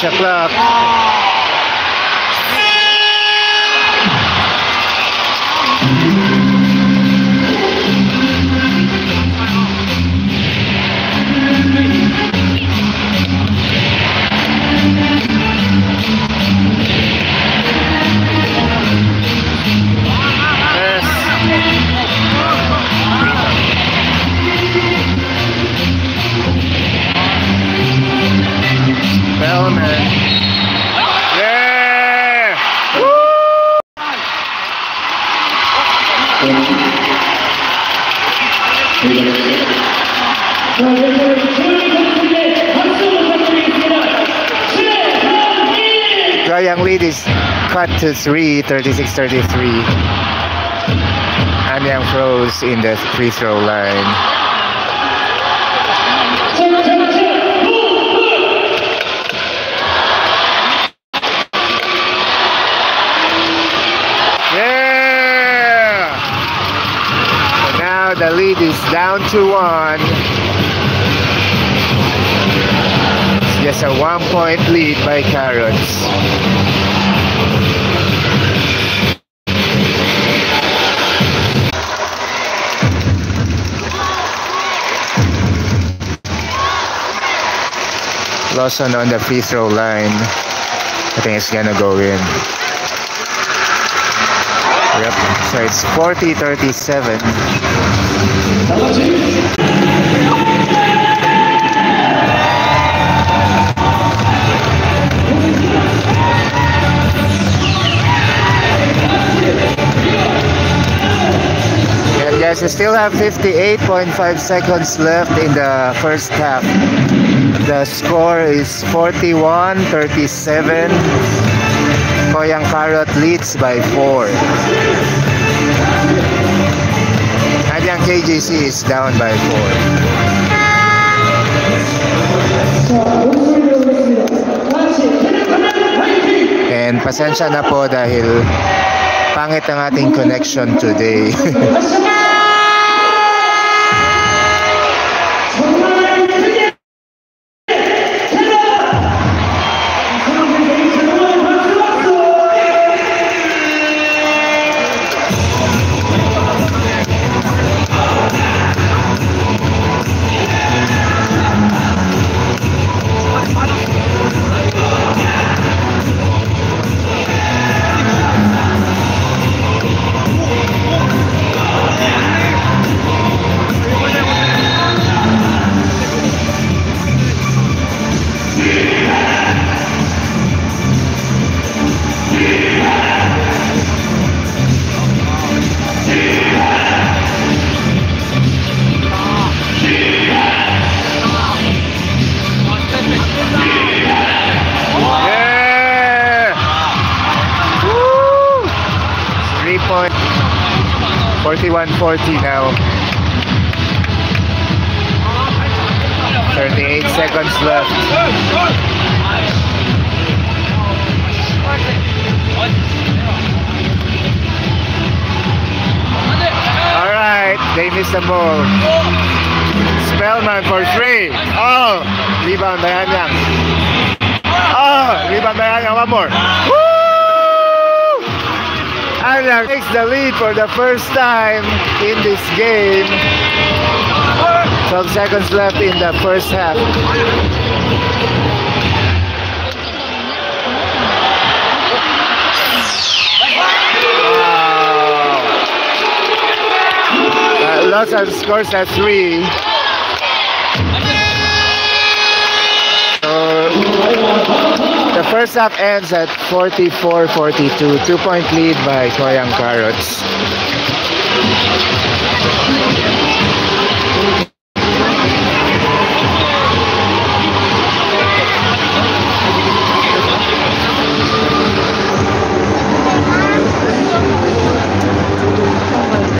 shot clock. Young lead is cut to 3, 36-33. Anyang froze in the free throw line. The lead is down to one. It's just a one point lead by Carrots. Lawson on the free throw line. I think it's gonna go in. Yep. So it's 40 37. Guys, we still have 58.5 seconds left in the first half. The score is 41 37. Koyang Carrot leads by 4. Anyang KGC is down by 4. And pasensya na po dahil pangit ang ating connection today. 41-40 now. 38 seconds left. All right, they missed the ball. Spellman for three. Oh, rebound by Anyang. Oh, rebound by Anyang. One more. Woo! Anyang takes the lead for the first time in this game. 12 seconds left in the first half. Wow. Uh, scores at three. First half ends at 44-42. Two-point lead by Goyang Carrots.